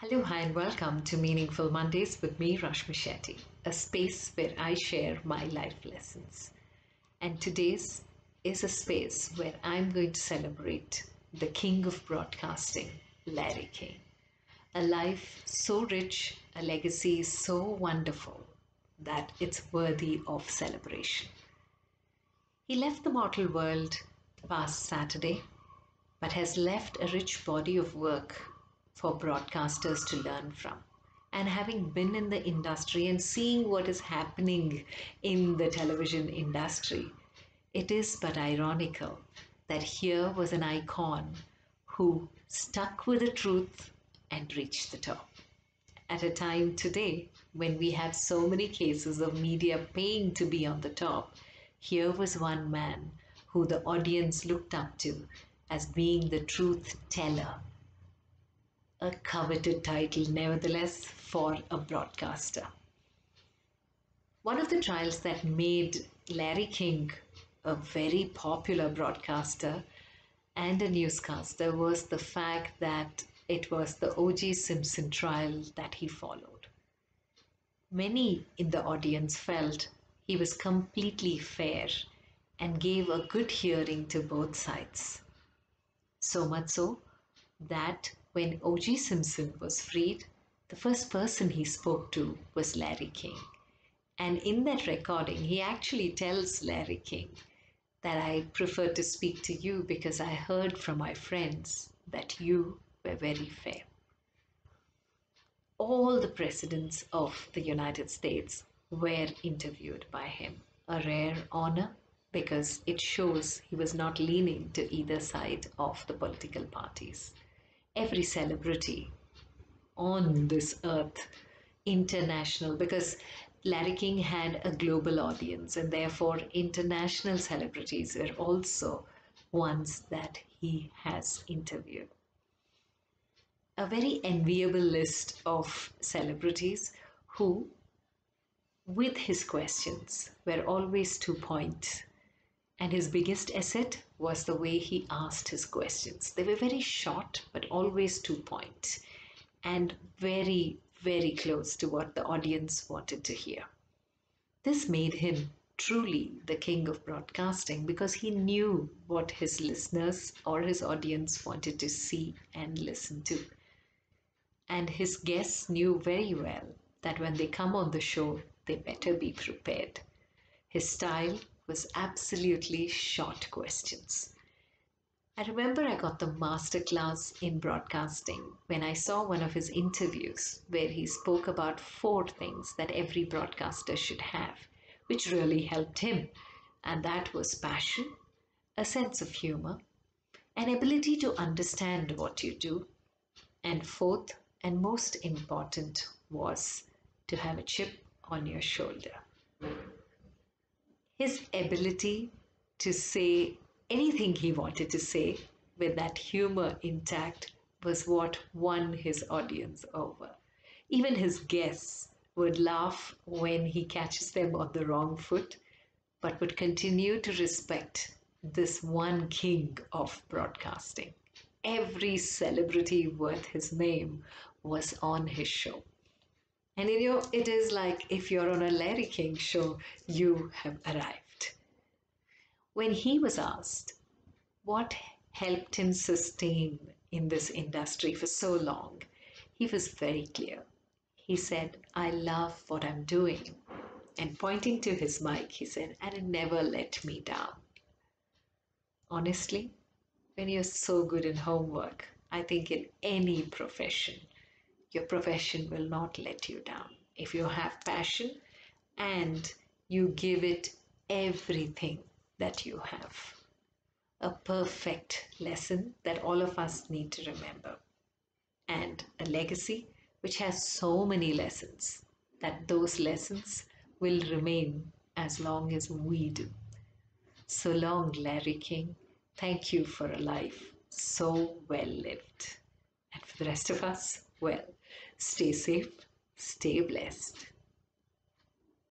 Hello, hi, and welcome to Meaningful Mondays with me, Rashmi Shetty, a space where I share my life lessons. And today's is a space where I'm going to celebrate the king of broadcasting, Larry King. A life so rich, a legacy so wonderful that it's worthy of celebration. He left the mortal world past Saturday, but has left a rich body of work for broadcasters to learn from. And having been in the industry and seeing what is happening in the television industry, it is but ironical that here was an icon who stuck with the truth and reached the top. At a time today when we have so many cases of media paying to be on the top, here was one man who the audience looked up to as being the truth teller a coveted title, nevertheless, for a broadcaster. One of the trials that made Larry King a very popular broadcaster and a newscaster was the fact that it was the O.J. Simpson trial that he followed. Many in the audience felt he was completely fair and gave a good hearing to both sides. So much so that when O.J. Simpson was freed, the first person he spoke to was Larry King. And in that recording, he actually tells Larry King that I prefer to speak to you because I heard from my friends that you were very fair. All the presidents of the United States were interviewed by him, a rare honor because it shows he was not leaning to either side of the political parties every celebrity on this earth international because Larry King had a global audience and therefore international celebrities were also ones that he has interviewed. A very enviable list of celebrities who, with his questions, were always to point and his biggest asset was the way he asked his questions. They were very short, but always to point, and very, very close to what the audience wanted to hear. This made him truly the king of broadcasting because he knew what his listeners or his audience wanted to see and listen to. And his guests knew very well that when they come on the show, they better be prepared. His style was absolutely short questions. I remember I got the masterclass in broadcasting when I saw one of his interviews where he spoke about four things that every broadcaster should have, which really helped him. And that was passion, a sense of humor, an ability to understand what you do, and fourth and most important was to have a chip on your shoulder his ability to say anything he wanted to say with that humor intact was what won his audience over. Even his guests would laugh when he catches them on the wrong foot, but would continue to respect this one king of broadcasting. Every celebrity worth his name was on his show. And you know, it is like if you're on a Larry King show, you have arrived. When he was asked what helped him sustain in this industry for so long, he was very clear. He said, I love what I'm doing. And pointing to his mic, he said, and it never let me down. Honestly, when you're so good in homework, I think in any profession, your profession will not let you down. If you have passion and you give it everything that you have. A perfect lesson that all of us need to remember. And a legacy which has so many lessons that those lessons will remain as long as we do. So long, Larry King. Thank you for a life so well lived. And for the rest of us, well, Stay safe, stay blessed.